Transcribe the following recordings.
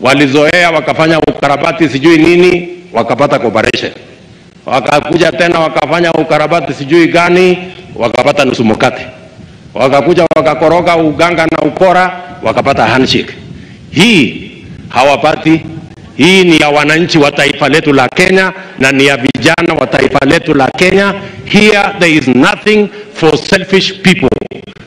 walizoea wakafanya ukarabati sijui nini, wakapata cooperation, wakakuja tena wakafanya ukarabati sijui gani, wakapata nusu mkate, wakakuja wakakoroga uganga na ukora, wakapata handshake. Hii hawapati. Hii ni ya wananchi wa taifa letu la Kenya na ni ya vijana wa taifa letu la Kenya. Here there is nothing for selfish people.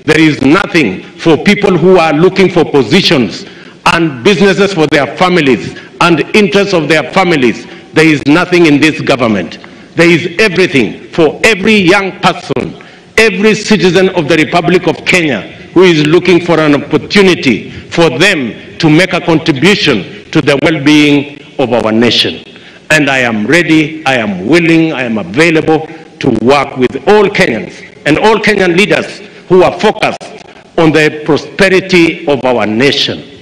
There is nothing for people who are looking for positions and businesses for their families and interests of their families. There is nothing in this government. There is everything for every young person, every citizen of the Republic of Kenya who is looking for an opportunity for them to make a contribution to the well-being of our nation. And I am ready, I am willing, I am available to work with all Kenyans and all Kenyan leaders who are focused on the prosperity of our nation.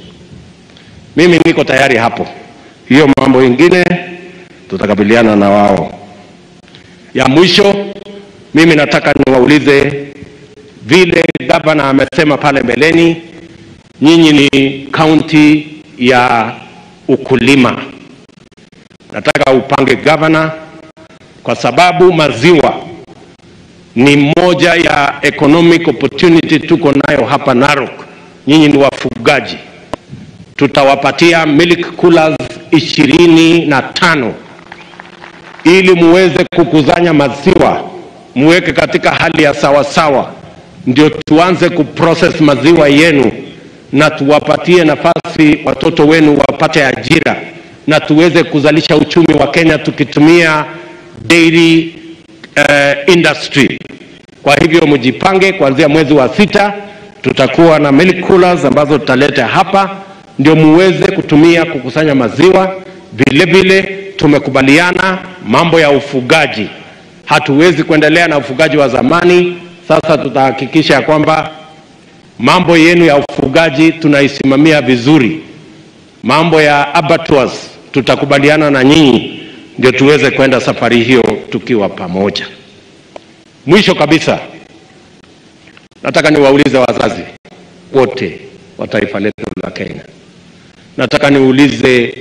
Mimi niko tayari hapo. Hiyo mambo ingine tutakabiliana na wao. Ya mwisho, mimi nataka niwaulize vile gavana amesema pale mbeleni, nyinyi ni kaunti ya ukulima. Nataka upange gavana, kwa sababu maziwa ni moja ya economic opportunity tuko nayo hapa Narok. Nyinyi ni wafugaji, tutawapatia milk coolers ishirini na tano. Ili muweze kukuzanya maziwa muweke katika hali ya sawasawa, ndio tuanze kuprocess maziwa yenu na tuwapatie nafasi watoto wenu wapate ajira na tuweze kuzalisha uchumi wa Kenya tukitumia dairy uh, industry. Kwa hivyo mjipange, kuanzia mwezi wa sita tutakuwa na milk coolers ambazo tutaleta hapa ndio muweze kutumia kukusanya maziwa. Vile vile tumekubaliana mambo ya ufugaji, hatuwezi kuendelea na ufugaji wa zamani. Sasa tutahakikisha kwamba mambo yenu ya ufugaji tunaisimamia vizuri. Mambo ya abattoirs tutakubaliana na nyinyi ndio tuweze kwenda safari hiyo tukiwa pamoja. Mwisho kabisa, nataka niwaulize wazazi wote wa taifa letu la Kenya, nataka niulize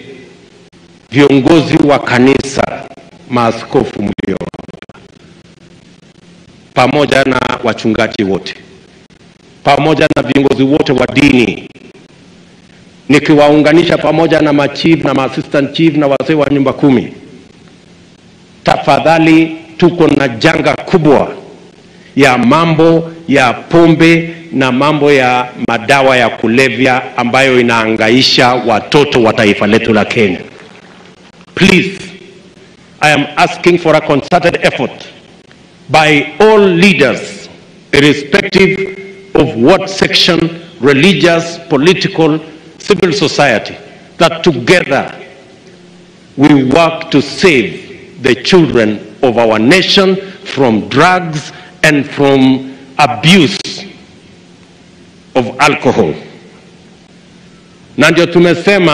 viongozi wa kanisa, maaskofu mlio pamoja na wachungaji wote, pamoja na viongozi wote wa dini, nikiwaunganisha pamoja na machief na assistant chief na wazee wa nyumba kumi, tafadhali, tuko na janga kubwa ya mambo ya pombe na mambo ya madawa ya kulevya ambayo inaangaisha watoto wa taifa letu la Kenya. Please, I am asking for a concerted effort by all leaders, irrespective of what section, religious, political, civil society, that together we work to save the children of our nation from drugs and from abuse of alcohol. Na ndio tumesema